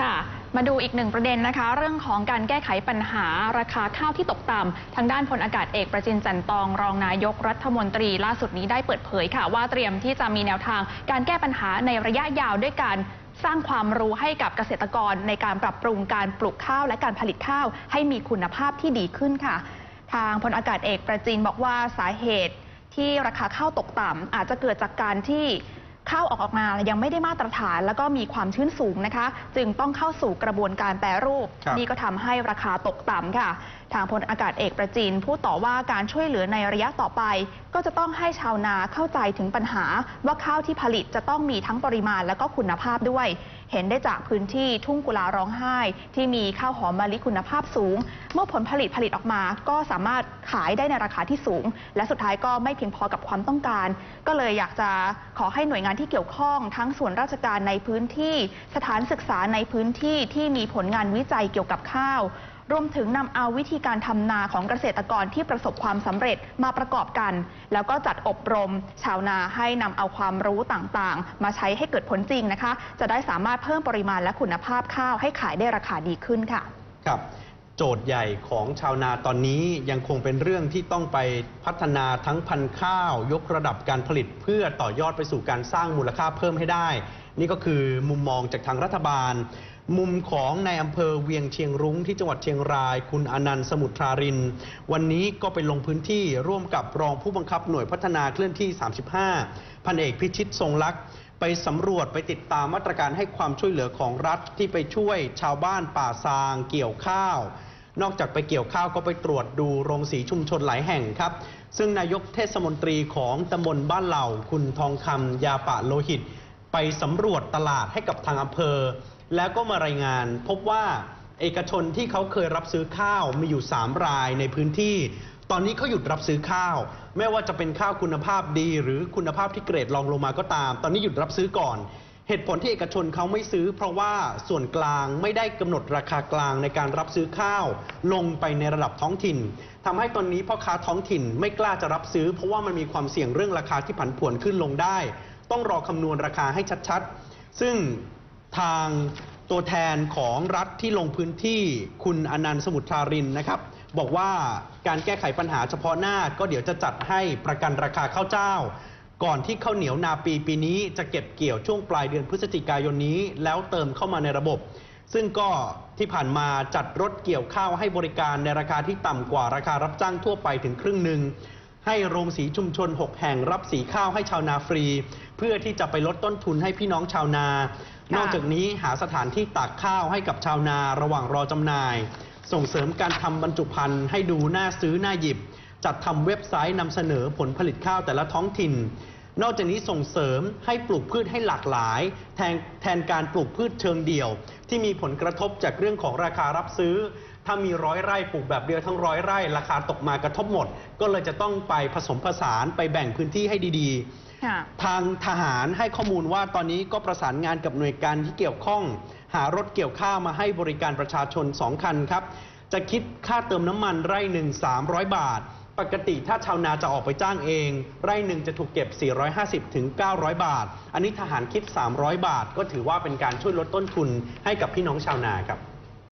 ค่ะ มาดูอีกหนึ่งประเด็นนะคะ เรื่องของการแก้ไขปัญหาราคาข้าวที่ตกต่ำทางด้านพลอากาศเอกประจินจันตอง รองนายกรัฐมนตรีล่าสุดนี้ได้เปิดเผยค่ะ ว่าเตรียมที่จะมีแนวทางการแก้ปัญหาในระยะยาวด้วยการสร้างความรู้ให้กับเกษตรกรในการปรับปรุงการปลูกข้าวและการผลิตข้าว ให้มีคุณภาพที่ดีขึ้นค่ะ ทางพลอากาศเอกประจินบอกว่าสาเหตุที่ราคาข้าวตกต่ำอาจจะเกิดจากการที่ ข้าวออกมายังไม่ได้มาตรฐาน แล้วก็มีความชื้นสูงนะคะ จึงต้องเข้าสู่กระบวนการแปรรูป ครับ นี่ก็ทำให้ราคาตกต่ำค่ะ ทางพลอากาศเอกประจินพูดต่อว่าการช่วยเหลือในระยะต่อไป ก็จะต้องให้ชาวนาเข้าใจถึงปัญหา ว่าข้าวที่ผลิตจะต้องมีทั้งปริมาณและก็คุณภาพด้วย เห็นได้จากพื้นที่ทุ่งกุลาร้องไห้ ที่มีข้าวหอมมะลิคุณภาพสูง เมื่อผลผลิตผลิตออกมา ก็สามารถขายได้ในราคาที่สูง และสุดท้ายก็ไม่เพียงพอกับความต้องการ ก็เลยอยากจะขอให้หน่วยงานที่เกี่ยวข้อง ทั้งส่วนราชการในพื้นที่ สถานศึกษาในพื้นที่ที่มีผลงานวิจัยเกี่ยวกับข้าว รวมถึงนำเอาวิธีการทำนาของเกษตรกรที่ประสบความสำเร็จมาประกอบกัน แล้วก็จัดอบรม ชาวนาให้นำเอาความรู้ต่างๆ มาใช้ให้เกิดผลจริงนะคะ จะได้สามารถเพิ่มปริมาณและคุณภาพข้าวให้ขายได้ราคาดีขึ้นค่ะ ครับโจทย์ใหญ่ของชาวนาตอนนี้ยังคงเป็นเรื่องที่ต้องไปพัฒนาทั้งพันธุ์ข้าว ยกระดับการผลิตเพื่อต่อยอดไปสู่การสร้างมูลค่าเพิ่มให้ได้ นี่ก็คือมุมมองจากทางรัฐบาล มุมของในายอำเภอเวียงเชียงรุ้งที่จังหวัดเชียงราย คุณอนันต์สมุทราริน วันนี้ก็ไปลงพื้นที่ร่วมกับรองผู้บังคับหน่วยพัฒนาเคลื่อนที่ 35 พันเอกพิชิตทรงลักษณ์ไปสำรวจไปติดตามมาตรการให้ความช่วยเหลือของรัฐที่ไปช่วยชาวบ้านป่าซาง เกี่ยวข้าว นอกจากไปเกี่ยวข้าวก็ไปตรวจดูโรงสีชุมชนหลายแห่งครับ ซึ่งนายกเทศมนตรีของตำบลบ้านเหล่า คุณทองคำยาปะโลหิต ไปสำรวจตลาดให้กับทางอำเภอ แล้วก็มารายงานพบว่าเอกชนที่เขาเคยรับซื้อข้าวมีอยู่ 3 รายในพื้นที่ ตอนนี้เขาหยุดรับซื้อข้าว ไม่ว่าจะเป็นข้าวคุณภาพดี หรือคุณภาพที่เกรดรองลงมาก็ตาม ตอนนี้หยุดรับซื้อก่อน เหตุผลที่เอกชนเขาไม่ซื้อ เพราะว่าส่วนกลางไม่ได้กำหนดราคากลางในการรับซื้อข้าว ลงไปในระดับท้องถิ่นทำให้ตอนนี้พ่อค้าท้องถิ่นไม่กล้าจะรับซื้อ เพราะว่ามันมีความเสี่ยงเรื่องราคาที่ผันผวนขึ้นลงได้ ต้องรอคำนวณราคาให้ชัดๆ ซึ่ง ทางตัวแทนของรัฐที่ลงพื้นที่คุณอนันต์สมุทรารินนะครับ บอกว่าการแก้ไขปัญหาเฉพาะหน้าก็เดี๋ยวจะจัดให้ประกันราคาข้าวเจ้า ก่อนที่ข้าวเหนียวนาปีปีนี้จะเก็บเกี่ยวช่วงปลายเดือนพฤศจิกายนนี้ แล้วเติมเข้ามาในระบบ ซึ่งก็ที่ผ่านมาจัดรถเกี่ยวข้าวให้บริการในราคาที่ต่ำกว่าราคารับจ้างทั่วไปถึงครึ่งหนึ่ง ให้โรงสีชุมชน 6 แห่งรับสีข้าวให้ชาวนาฟรี เพื่อที่จะไปลดต้นทุนให้พี่น้องชาวนา นอกจากนี้หาสถานที่ตากข้าวให้กับชาวนาระหว่างรอจำหน่าย ส่งเสริมการทำบรรจุภัณฑ์ให้ดูน่าซื้อน่าหยิบ จัดทำเว็บไซต์นำเสนอผลผลิตข้าวแต่ละท้องถิ่น นอกจากนี้ส่งเสริมให้ปลูกพืชให้หลากหลาย แทนแทนการปลูกพืชเชิงเดี่ยว ที่มีผลกระทบจากเรื่องของราคารับซื้อ ถ้ามีร้อยไร่ปลูกแบบเดียวทั้งร้อยไร่ ราคาตกมากระทบหมด ก็เลยจะต้องไปผสมผสานไปแบ่งพื้นที่ให้ดีๆค่ะทางทหารให้ข้อมูลว่าตอนนี้ก็ประสานงานกับหน่วยการที่เกี่ยวข้อง หารถเกี่ยวข้าวมาให้บริการประชาชน 2 คันครับ จะคิดค่าเติมน้ำมันไร่หนึ่ง300 บาท ปกติถ้าชาวนาจะออกไปจ้างเอง ไร่หนึ่งจะถูกเก็บ 450ถึง900 บาท อันนี้ทหารคิด 300 บาท ก็ถือว่าเป็นการช่วยลดต้นทุนให้กับพี่น้องชาวนาครับ